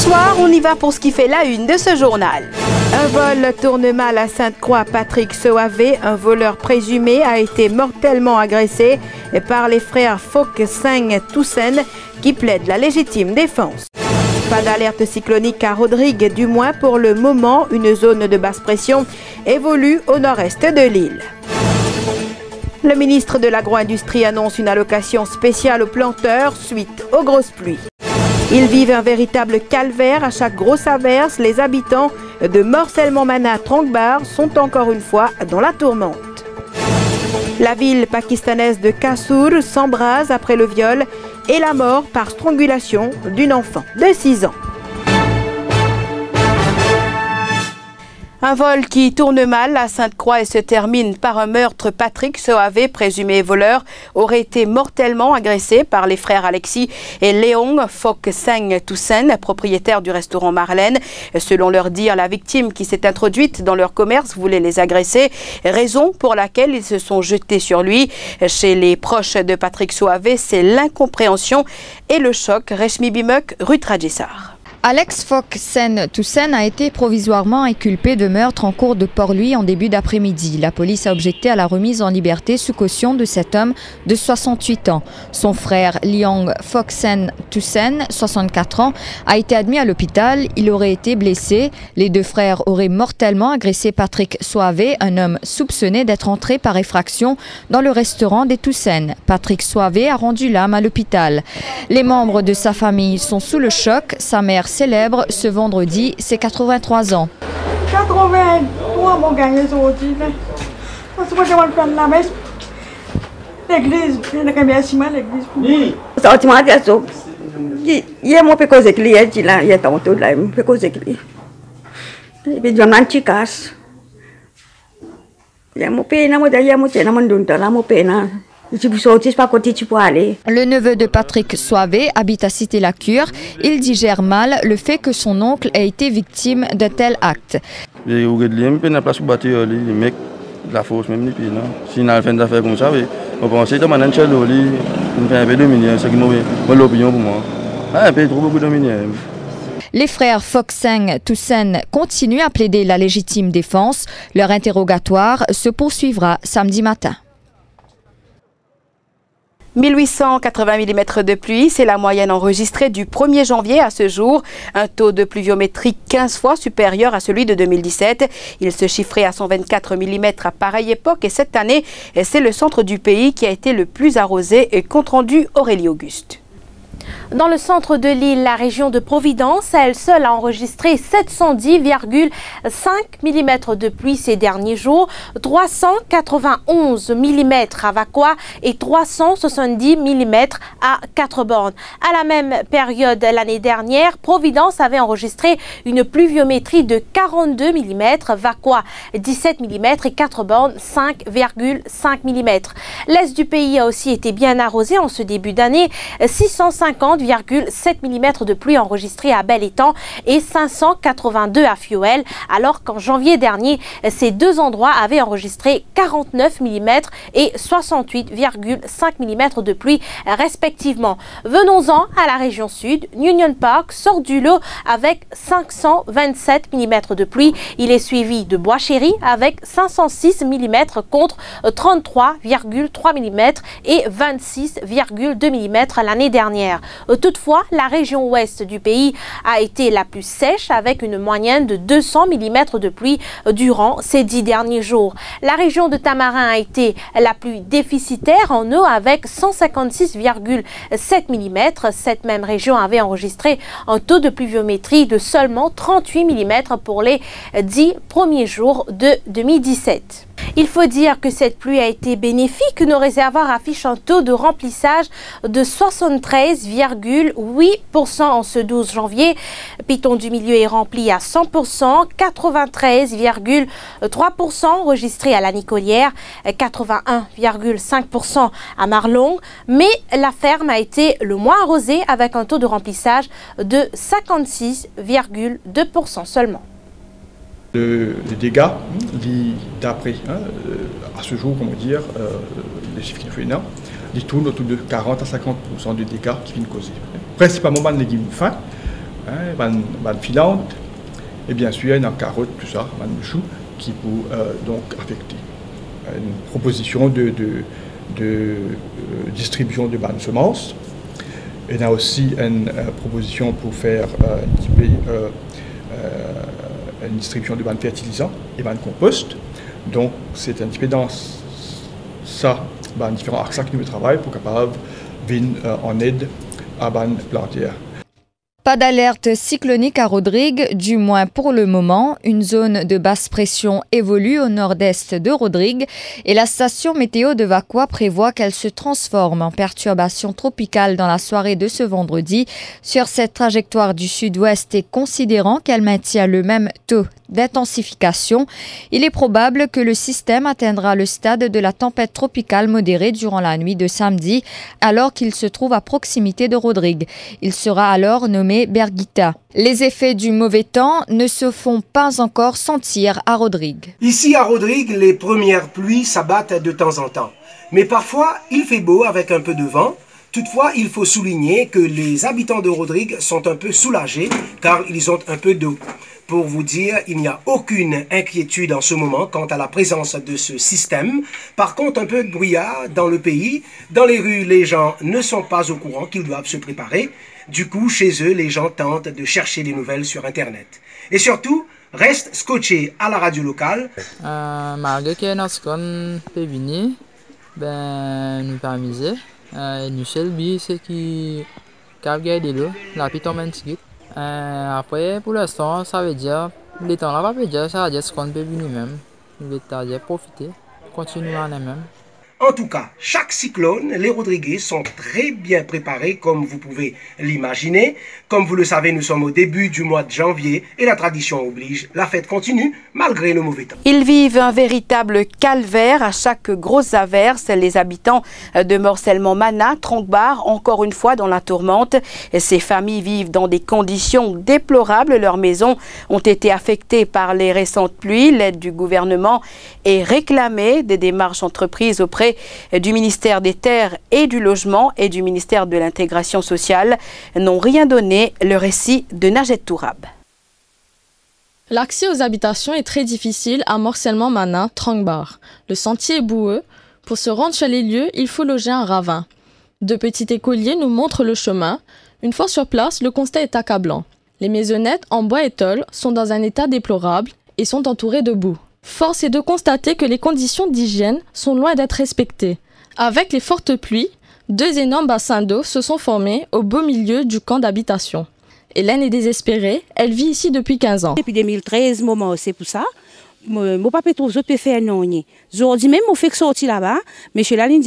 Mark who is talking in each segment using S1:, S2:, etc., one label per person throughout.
S1: Bonsoir, on y va pour ce qui fait la une de ce journal. Un vol tourne mal à Sainte-Croix. Patrick Soavé, un voleur présumé, a été mortellement agressé par les frères Fok Seng Toussaint qui plaident la légitime défense. Pas d'alerte cyclonique à Rodrigue, du moins pour le moment, une zone de basse pression évolue au nord-est de l'île. Le ministre de l'Agro-Industrie annonce une allocation spéciale aux planteurs suite aux grosses pluies. Ils vivent un véritable calvaire à chaque grosse averse. Les habitants de Morcellement-Mana, Trangbar sont encore une fois dans la tourmente. La ville pakistanaise de Kasur s'embrase après le viol et la mort par strangulation d'une enfant de 6 ans. Un vol qui tourne mal à Sainte-Croix et se termine par un meurtre. Patrick Soavé, présumé voleur, aurait été mortellement agressé par les frères Alexis et Léon Fok Seng Toussaint, propriétaires du restaurant Marlène. Selon leur dire, la victime qui s'est introduite dans leur commerce voulait les agresser, raison pour laquelle ils se sont jetés sur lui. Chez les proches de Patrick Soavé, c'est l'incompréhension et le choc. Reshmi Bimuk, rue
S2: Alex Fox-Sen Toussaint a été provisoirement inculpé de meurtre en cours de Port-Louis en début d'après-midi. La police a objecté à la remise en liberté sous caution de cet homme de 68 ans. Son frère Liang Fox-Sen Toussaint, 64 ans, a été admis à l'hôpital. Il aurait été blessé. Les deux frères auraient mortellement agressé Patrick Soavé, un homme soupçonné d'être entré par effraction dans le restaurant des Toussaint. Patrick Soavé a rendu l'âme à l'hôpital. Les membres de sa famille sont sous le choc. Sa mère célèbre ce vendredi ses 83 ans. 83 mon gagné aujourd'hui. Parce que moi, je vais faire la messe. L'église, l'église. Oui. Sentiment de ça. Il y a mon peu causé que il y a il y a tant de là, mon peu causé que Et puis, je m'en chicasse. Il y a mon pays, il y a mon pays, il y a mon pays, y a mon pays, le neveu de Patrick Soavé habite à Cité-la-Cure. Il digère mal le fait que son oncle ait été victime d'un tel acte. La force même Si on a fait des affaires comme ça, on pense que c'est un fait un peu dominant, c'est l'opinion pour moi. Un peu trop beaucoup dominant. Les frères Foxeng Toussaint continuent à plaider la légitime défense. Leur interrogatoire se poursuivra samedi matin.
S1: 1880 mm de pluie, c'est la moyenne enregistrée du 1er janvier à ce jour. Un taux de pluviométrie 15 fois supérieur à celui de 2017. Il se chiffrait à 124 mm à pareille époque et cette année, c'est le centre du pays qui a été le plus arrosé et compte rendu Aurélie Auguste.
S3: Dans le centre de l'île, la région de Providence, elle seule a enregistré 710,5 mm de pluie ces derniers jours, 391 mm à Vaqua et 370 mm à quatre bornes. À la même période l'année dernière, Providence avait enregistré une pluviométrie de 42 mm, Vaqua 17 mm et quatre bornes 5,5 mm. L'est du pays a aussi été bien arrosé en ce début d'année, 650 50,7 mm de pluie enregistrée à Bel-Étang et 582 à Fioel, alors qu'en janvier dernier, ces deux endroits avaient enregistré 49 mm et 68,5 mm de pluie respectivement. Venons-en à la région sud. Union Park sort du lot avec 527 mm de pluie. Il est suivi de Bois-Chéry avec 506 mm contre 33,3 mm et 26,2 mm l'année dernière. Toutefois, la région ouest du pays a été la plus sèche avec une moyenne de 200 mm de pluie durant ces dix derniers jours. La région de Tamarin a été la plus déficitaire en eau avec 156,7 mm. Cette même région avait enregistré un taux de pluviométrie de seulement 38 mm pour les dix premiers jours de 2017. Il faut dire que cette pluie a été bénéfique. Nos réservoirs affichent un taux de remplissage de 73,8% en ce 12 janvier. Piton du milieu est rempli à 100%, 93,3% enregistré à la Nicolière, 81,5% à Marlon. Mais la ferme a été le moins arrosée avec un taux de remplissage de 56,2% seulement
S4: de, dégâts d'après, hein, euh, à ce jour, comment dire, euh, les chiffres qui nous ils tournent autour de 40 à 50% de dégâts qui viennent causer. Principalement les légumes fins, hein, ban, filante, et bien sûr, il y a une carotte, tout ça, ban chou, qui peut donc affecter. Une proposition de, de, distribution de semences. Il y a aussi une proposition pour faire une distribution de ban fertilisants et ban compost. Donc, c'est un petit peu dans ça, ben, différents axes qui nous travaillent pour capable venir euh, en aide à ban plantière.
S2: Pas d'alerte cyclonique à Rodrigue, du moins pour le moment. Une zone de basse pression évolue au nord-est de Rodrigue et la station météo de Vacua prévoit qu'elle se transforme en perturbation tropicale dans la soirée de ce vendredi. Sur cette trajectoire du sud-ouest et considérant qu'elle maintient le même taux d'intensification, il est probable que le système atteindra le stade de la tempête tropicale modérée durant la nuit de samedi, alors qu'il se trouve à proximité de Rodrigue. Il sera alors nommé Bergita. Les effets du mauvais temps ne se font pas encore sentir à Rodrigue.
S5: Ici à Rodrigue, les premières pluies s'abattent de temps en temps. Mais parfois, il fait beau avec un peu de vent. Toutefois, il faut souligner que les habitants de Rodrigue sont un peu soulagés car ils ont un peu d'eau. Pour vous dire, il n'y a aucune inquiétude en ce moment quant à la présence de ce système. Par contre, un peu de brouillard dans le pays. Dans les rues, les gens ne sont pas au courant qu'ils doivent se préparer. Du coup, chez eux, les gens tentent de chercher des nouvelles sur Internet. Et surtout, reste scotché à la radio locale.
S6: Euh, malgré que notre venir, ben, nous permisons. Euh, nous sommes c'est qui a gardé l'eau, la pitome euh, après, pour l'instant, ça veut dire, les temps là, va dire, ça veut dire ce qu'on peut venir même. Il veut profiter, continuer en même.
S5: En tout cas, chaque cyclone, les Rodriguez sont très bien préparés comme vous pouvez l'imaginer. Comme vous le savez, nous sommes au début du mois de janvier et la tradition oblige, la fête continue malgré le mauvais temps.
S1: Ils vivent un véritable calvaire à chaque grosse averse. Les habitants de Morcellement-Mana, Troncbar, encore une fois dans la tourmente. Ces familles vivent dans des conditions déplorables. Leurs maisons ont été affectées par les récentes pluies. L'aide du gouvernement est réclamée. Des démarches entreprises auprès du ministère des Terres et du Logement et du ministère de l'Intégration sociale n'ont rien donné. Le récit de Najet Tourab.
S7: L'accès aux habitations est très difficile à Morcellement Mana, Trangbar. Le sentier est boueux. Pour se rendre sur les lieux, il faut loger un ravin. Deux petits écoliers nous montrent le chemin. Une fois sur place, le constat est accablant. Les maisonnettes en bois et tôle sont dans un état déplorable et sont entourées de boue. Force est de constater que les conditions d'hygiène sont loin d'être respectées. Avec les fortes pluies, deux énormes bassins d'eau se sont formés au beau milieu du camp d'habitation. Hélène est désespérée, elle vit ici depuis 15 ans.
S8: Depuis 2013, moment c'est pour ça. Mon papa trouve que je peux faire non. Aujourd'hui même, on fait que sortir là-bas, mais chez la ligne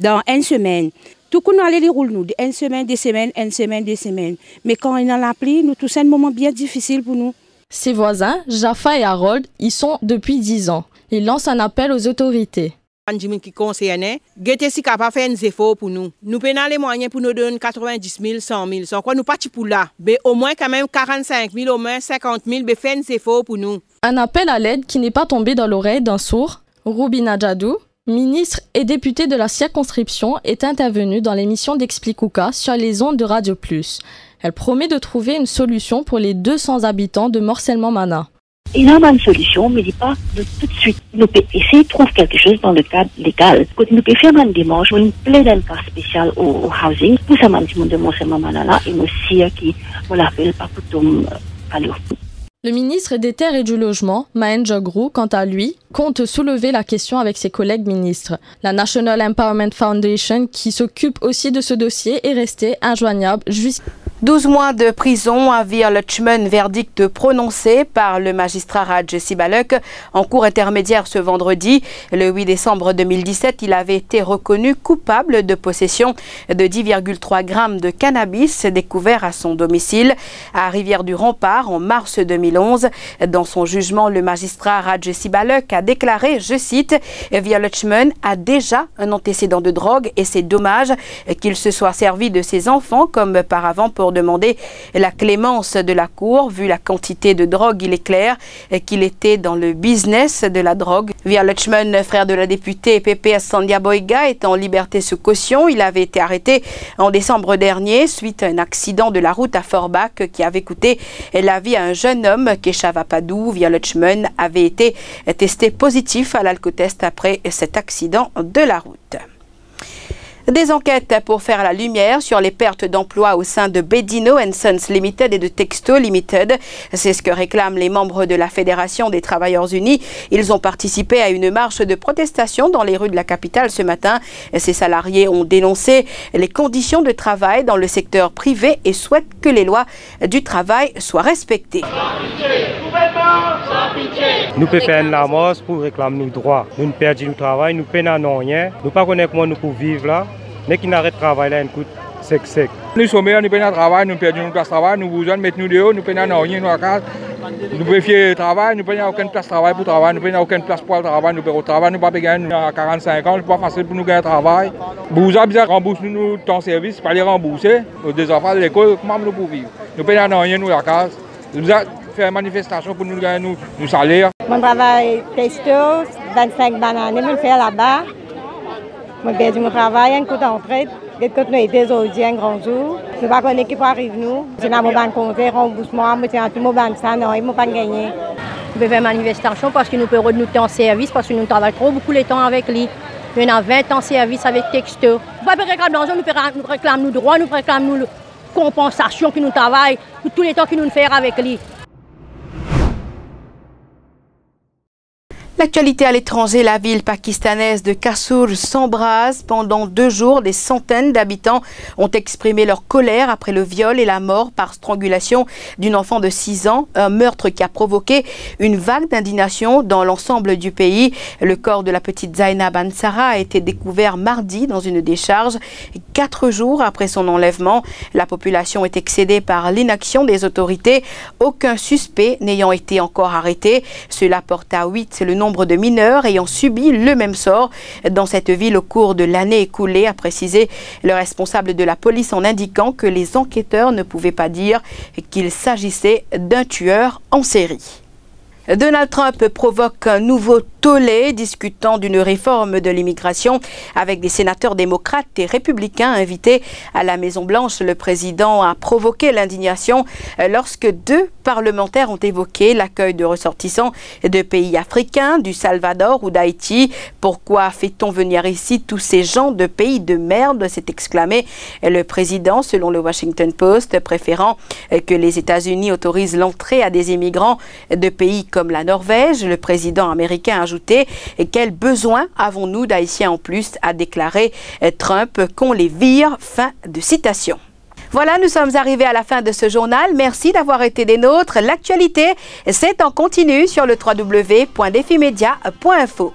S8: dans une semaine. Tout le monde allait les rouler nous, une semaine, des semaines, une semaine, des semaines. Mais quand il y a la pluie, nous, tout c'est un moment bien difficile pour nous.
S7: Ses voisins, Jaffa et Harold, y sont depuis 10 ans. Ils lancent un appel aux autorités.
S9: qui concernait, Gete si capable faire des efforts pour nous. Nous prenons les moyens pour nous donner 90 000, 100 000. Sans quoi nous pas pour là. Mais au moins quand même 45 000, au moins 50 000, mais faire des efforts pour nous.
S7: Un appel à l'aide qui n'est pas tombé dans l'oreille d'un sourd. Rubina Jadou, ministre et député de la circonscription, est intervenu dans l'émission d'Explicuca sur les ondes de Radio Plus. Elle promet de trouver une solution pour les 200 habitants de Morcellement-Mana.
S10: Il y a une solution, mais il pas de tout de suite. Nous pouvons essayer de trouver quelque chose dans le cadre légal. Nous pouvons faire une démarche, une plaide un cas spécial au, housing, pour ça, monde de Morcellement-Mana là, et aussi qui, on l'appelle pas pour tout à
S7: le ministre des Terres et du Logement, Mahen Jogrou, quant à lui, compte soulever la question avec ses collègues ministres. La National Empowerment Foundation, qui s'occupe aussi de ce dossier, est restée injoignable jusqu'à
S1: 12 mois de prison à Lutchman, verdict prononcé par le magistrat Raj Sibalek en cours intermédiaire ce vendredi. Le 8 décembre 2017, il avait été reconnu coupable de possession de 10,3 grammes de cannabis découvert à son domicile à Rivière du Rempart en mars 2011. Dans son jugement, le magistrat Raj Sibalek a déclaré, je cite, Lutchman a déjà un antécédent de drogue et c'est dommage qu'il se soit servi de ses enfants comme par avant pour demander la clémence de la Cour. Vu la quantité de drogue, il est clair qu'il était dans le business de la drogue. Via Lutchman, frère de la députée PPS Sandia Boyga, est en liberté sous caution. Il avait été arrêté en décembre dernier suite à un accident de la route à Forbach qui avait coûté la vie à un jeune homme, Kesha Vapadou. Via avait été testé positif à l'alcotest après cet accident de la route. Des enquêtes pour faire la lumière sur les pertes d'emplois au sein de Bedino Sons Limited et de Texto Limited. C'est ce que réclament les membres de la Fédération des Travailleurs Unis. Ils ont participé à une marche de protestation dans les rues de la capitale ce matin. Ces salariés ont dénoncé les conditions de travail dans le secteur privé et souhaitent que les lois du travail soient respectées.
S11: Nous pouvons faire une marche pour réclamer nos droits. Nous ne perdons le travail, nous ne perdons rien. Nous ne connaissons pas comment nous pouvons vivre là. Mais qui n'arrête de travailler là, coup sec sec.
S12: Nous sommes nous prenons travail, nous perdons notre place de travail, nous besoin de mettre nous dehors, nous prenons rien, nous à. Nous pouvons faire le travail, nous prenons aucune place de travail pour travailler, nous prenons aucune place pour le travail, nous prenons travail, nous ne pouvons pas gagner à 45 ans, c'est pas facile pour nous gagner travail. Vous avez besoin de rembourser nous ton service, pas les rembourser, nos des enfants de l'école, comment nous pouvons vivre? Nous prenons rien, nous à casa. Nous avons fait une manifestation pour nous gagner nous, nous salaires.
S13: Mon travail testo, 25 bananes, je fais là-bas. Je perds mon travail, un coup d'entrée. Je suis été aujourd'hui un grand jour. Je connaître qui peut arriver nous. Je n'ai pas de compte, remboursement, je suis tout mon banque, ça, non, ils m'ont pas gagné.
S14: Je vais faire manifestation parce que nous pouvons nous en service, parce que nous travaillons trop beaucoup de temps avec lui. Nous avons 20 ans de service avec Texto. Nous ne pouvons pas nous réclamons nos droits, nous réclamons nos compensations que nous travaillons, tous les temps que nous faisons avec lui.
S1: L'actualité à l'étranger, la ville pakistanaise de Kassour s'embrase. Pendant deux jours, des centaines d'habitants ont exprimé leur colère après le viol et la mort par strangulation d'une enfant de 6 ans. Un meurtre qui a provoqué une vague d'indignation dans l'ensemble du pays. Le corps de la petite Zainab Ansara a été découvert mardi dans une décharge. Quatre jours après son enlèvement, la population est excédée par l'inaction des autorités. Aucun suspect n'ayant été encore arrêté. Cela porte à 8 le nombre de mineurs ayant subi le même sort dans cette ville au cours de l'année écoulée, a précisé le responsable de la police en indiquant que les enquêteurs ne pouvaient pas dire qu'il s'agissait d'un tueur en série. Donald Trump provoque un nouveau tollé discutant d'une réforme de l'immigration avec des sénateurs démocrates et républicains invités à la Maison-Blanche. Le président a provoqué l'indignation lorsque deux parlementaires ont évoqué l'accueil de ressortissants de pays africains, du Salvador ou d'Haïti. Pourquoi fait-on venir ici tous ces gens de pays de merde? s'est exclamé le président selon le Washington Post, préférant que les États-Unis autorisent l'entrée à des immigrants de pays comme la Norvège. Le président américain a ajouté Quel besoin avons-nous d'Haïtiens en plus a déclaré Trump qu'on les vire. Fin de citation. Voilà, nous sommes arrivés à la fin de ce journal. Merci d'avoir été des nôtres. L'actualité, c'est en continu sur le www.defimedia.info.